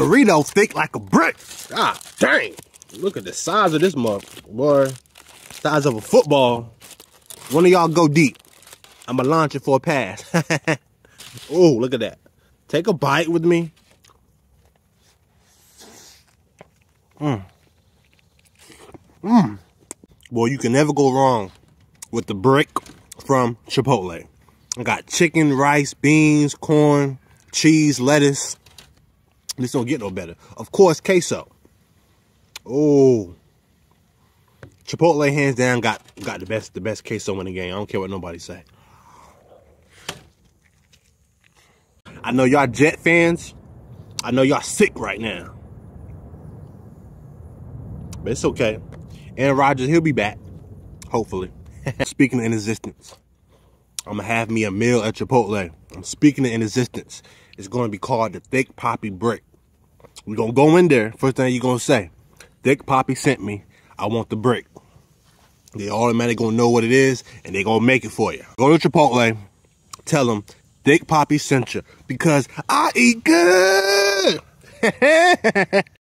Burrito thick like a brick. God dang. Look at the size of this mug, boy. Size of a football. One of y'all go deep. I'ma launch it for a pass. oh, look at that. Take a bite with me. Mmm. Mmm. Boy, you can never go wrong with the brick from Chipotle. I got chicken, rice, beans, corn, cheese, lettuce. This don't get no better. Of course, queso. Oh. Chipotle hands down got got the best the best queso in the game. I don't care what nobody say. I know y'all Jet fans. I know y'all sick right now. But it's okay. Aaron Rodgers, he'll be back. Hopefully. Speaking in existence. I'm gonna have me a meal at Chipotle. I'm speaking in existence. It's gonna be called the Thick Papi Brick. We're gonna go in there. First thing you're gonna say, Thick Papi sent me. I want the brick. They automatically gonna know what it is and they gonna make it for you. Go to Chipotle, tell them Thick Papi sent you because I eat good.